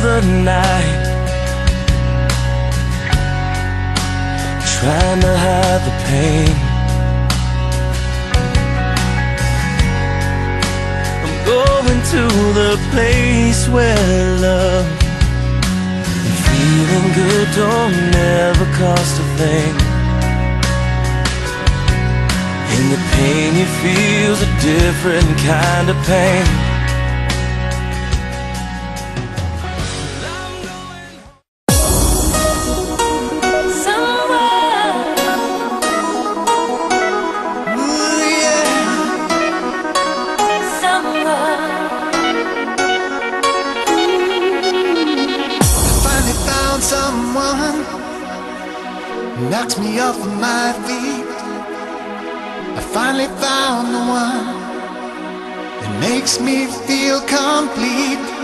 the night. Trying to hide the pain. I'm going to the place where love and feeling good don't ever cost a thing. And the pain you feel's a different kind of pain. Knocks me off of my feet. I finally found the one that makes me feel complete.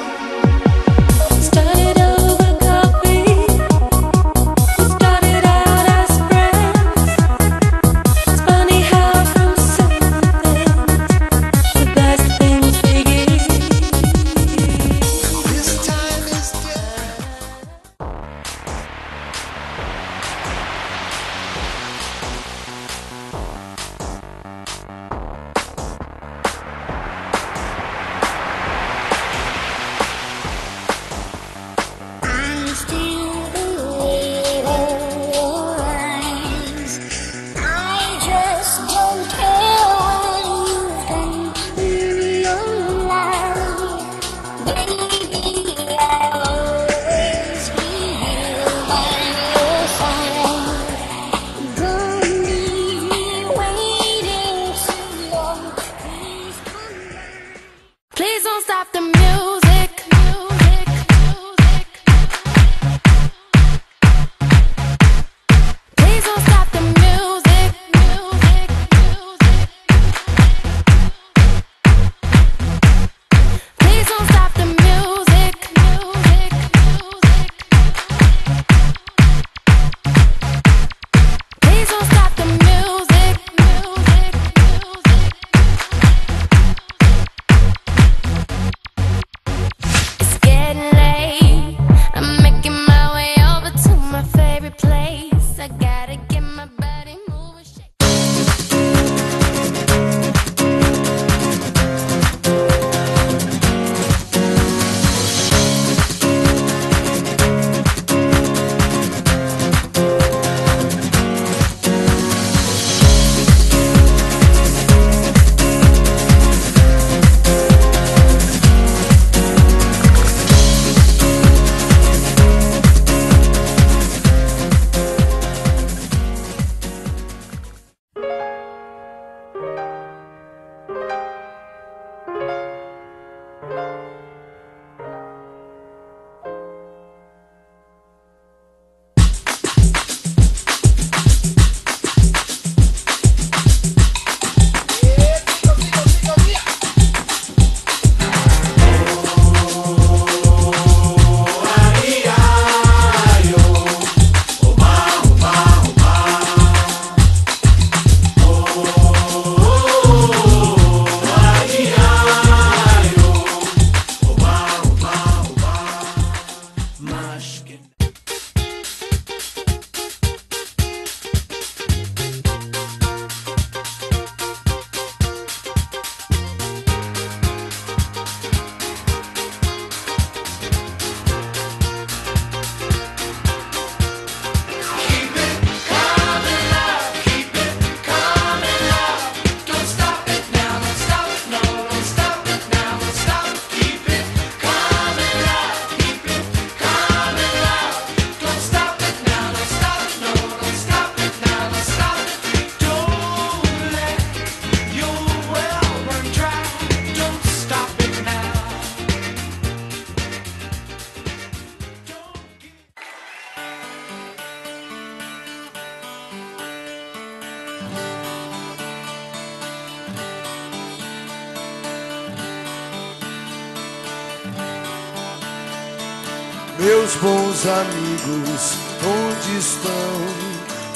Meus bons amigos, onde estão?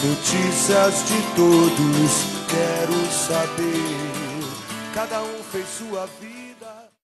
Notícias de todos, quero saber. Cada um fez sua vida.